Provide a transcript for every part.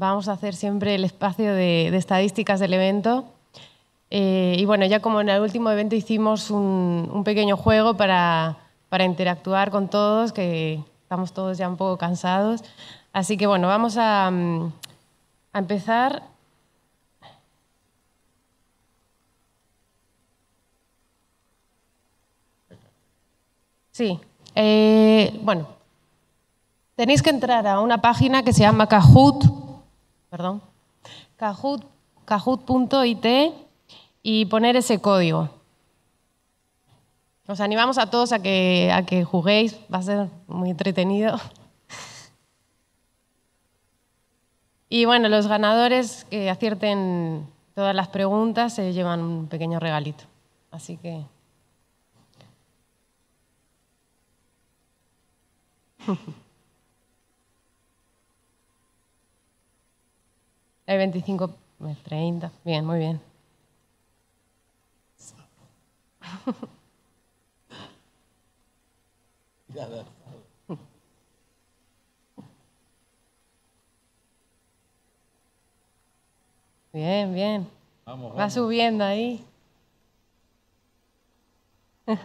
vamos a hacer siempre el espacio de, estadísticas del evento. Eh, y bueno, ya como en el último evento hicimos un, pequeño juego para, interactuar con todos, que estamos todos ya un poco cansados. Así que bueno, vamos a, mm, empezar. Sí, eh, bueno, tenéis que entrar a una página que se llama Kahoot, perdón, Kahoot, kahoot.it y poner ese código. Os animamos a todos a que, a que juguéis, va a ser muy entretenido. Y bueno, los ganadores que acierten todas las preguntas se llevan un pequeño regalito. Así que... Hay 25, 30. Bien, muy bien. Bien, bien. Va subiendo ahí.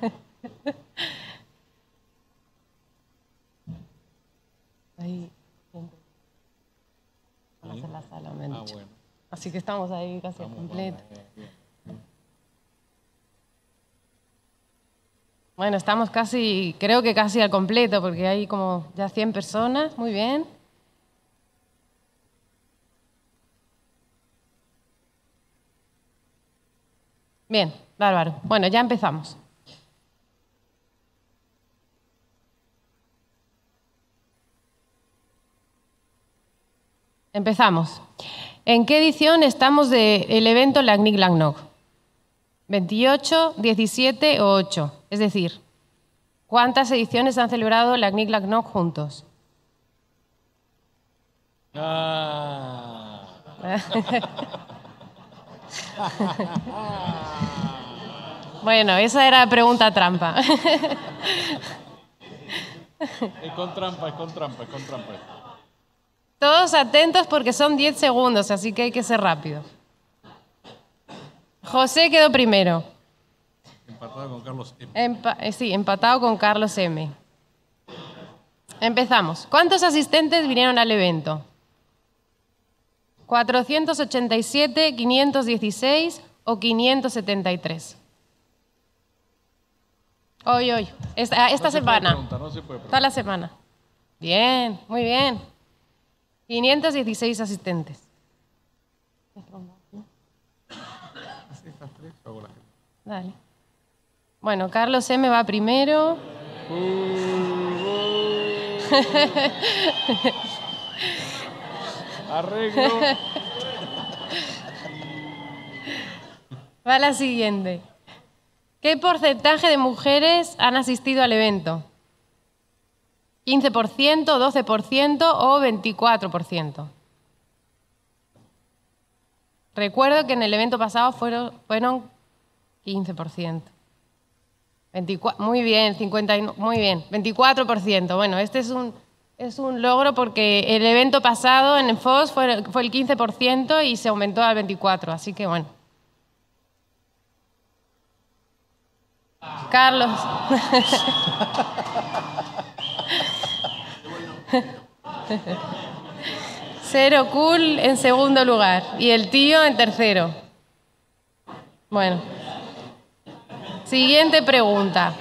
ahí. La sala, ah, bueno. Así que estamos ahí casi completo. Bueno, estamos casi, creo que casi al completo, porque hay como ya 100 personas. Muy bien. Bien, bárbaro. Bueno, ya empezamos. Empezamos. ¿En qué edición estamos del evento LACNIC LACNOG? ¿28, 17 o 8? Es decir, ¿cuántas ediciones han celebrado LACNIC LACNOG juntos? Ah. bueno, esa era pregunta trampa. es con trampa, es con trampa, es con trampa. Todos atentos porque son 10 segundos, así que hay que ser rápido. José quedó primero. Empatado con Carlos M. Eh, sí, empatado con Carlos M. Empezamos. ¿Cuántos asistentes vinieron al evento? 487, 516 o 573. Hoy, hoy. Esta, esta semana. Toda la semana. Bien, muy bien. 516 asistentes. Dale. Bueno, Carlos M va primero. Arreglo. Va la siguiente. ¿Qué porcentaje de mujeres han asistido al evento? ¿15%, 12% o 24%? Recuerdo que en el evento pasado fueron, fueron 15%. muy bien, 50, muy bien, 24%. Bueno, este es un, es un logro porque el evento pasado en el FOS fue, fue el 15% y se aumentó al 24%, así que bueno. Carlos. Cero cool en segundo lugar y el tío en tercero. Bueno. Siguiente pregunta.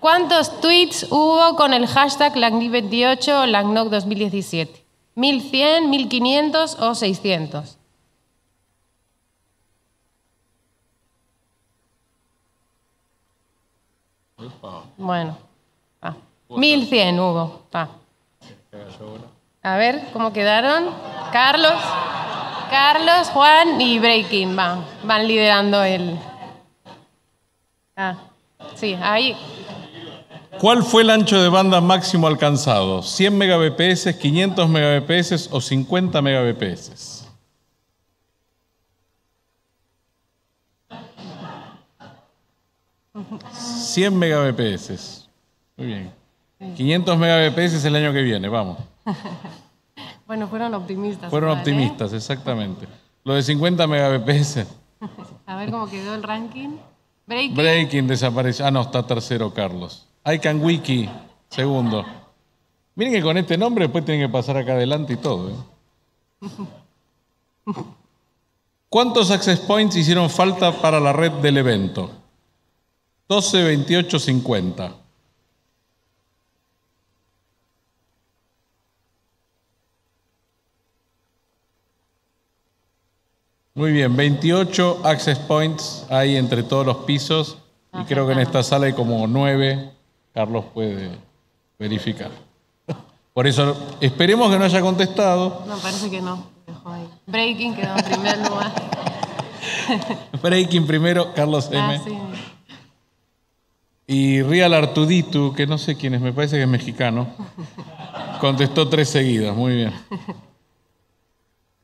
¿Cuántos tweets hubo con el hashtag LACNIC28 o LACNOC2017? ¿1100, 1500 o 600? Bueno, 1100 hubo. A ver, ¿cómo quedaron? Carlos, Carlos, Juan y Breaking van, van liderando el... Ah, sí, ahí. ¿Cuál fue el ancho de banda máximo alcanzado? ¿100 megabps, 500 megabps o 50 megabps? ¿100 megabps? Muy bien. 500 megabps el año que viene, vamos. Bueno, fueron optimistas. Fueron ¿eh? optimistas, exactamente. Lo de 50 megabps. A ver cómo quedó el ranking. Breaking. Breaking desapareció. Ah, no, está tercero Carlos. Can Wiki, segundo. Miren que con este nombre después tienen que pasar acá adelante y todo. ¿eh? ¿Cuántos access points hicieron falta para la red del evento? 12, 28, 50. Muy bien, 28 access points hay entre todos los pisos y creo que en esta sala hay como 9. Carlos puede verificar. Por eso esperemos que no haya contestado. No, parece que no. Dejó ahí. Breaking quedó en primer lugar. Breaking primero, Carlos M. Ah, sí. Y Real Artuditu, que no sé quién es, me parece que es mexicano, contestó tres seguidas. Muy bien.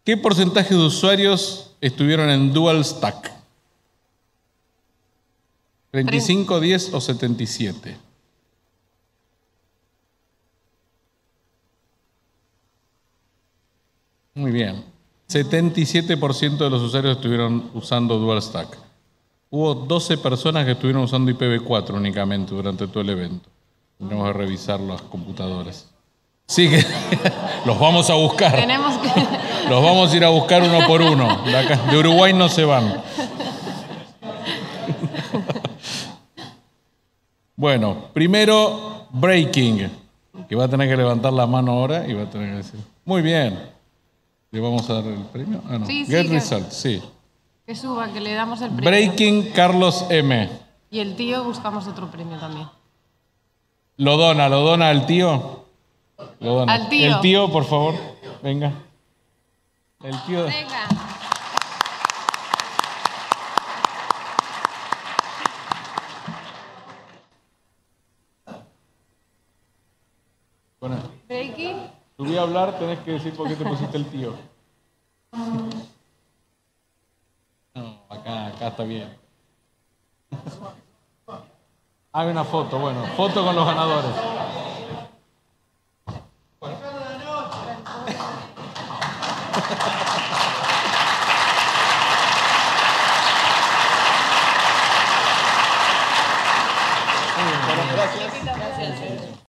¿Qué porcentaje de usuarios estuvieron en Dual Stack? ¿35, 10 o 77? Muy bien. 77% de los usuarios estuvieron usando Dual Stack. Hubo 12 personas que estuvieron usando IPv4 únicamente durante todo el evento. Tenemos que revisar las computadoras. Sí, los vamos a buscar. Tenemos que. Los vamos a ir a buscar uno por uno. De, acá- de Uruguay no se van. Bueno, primero Breaking, que va a tener que levantar la mano ahora y va a tener que decir. Muy bien. ¿Le vamos a dar el premio? Ah, no. Sí, sí, Get que- result, sí. Que suba, que le damos el premio. Breaking Carlos M. Y el tío buscamos otro premio también. Lo dona, lo dona al tío. Lo dona. Al tío. El tío, por favor, venga. El tío. Venga. Bueno, Breaking. si voy a hablar, tenés que decir por qué te pusiste el tío. No, acá, acá está bien. Hay una foto, bueno, foto con los ganadores. Gracias. Gracias.